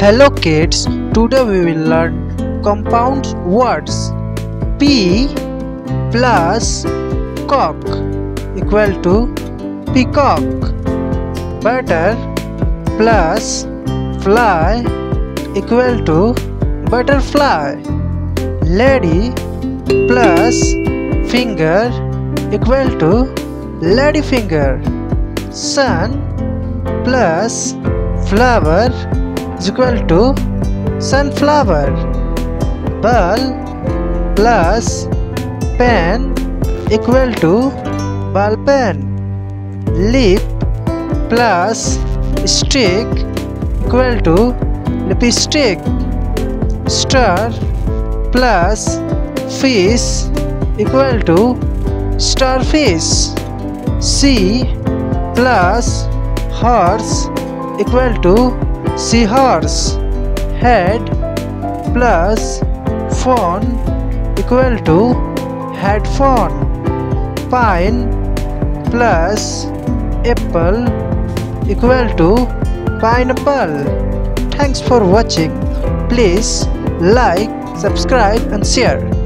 Hello kids, today we will learn compound words. Pea plus cock equal to peacock. Butter plus fly equal to butterfly. Lady plus finger equal to lady finger. Sun plus flower is equal to sunflower. Ball plus pen equal to ball pen. Lip plus stick equal to lipstick. Star plus fish equal to starfish. Sea plus horse equal to seahorse. Head plus phone equal to headphone. Pine plus apple equal to pineapple. Thanks for watching. Please like, subscribe and share.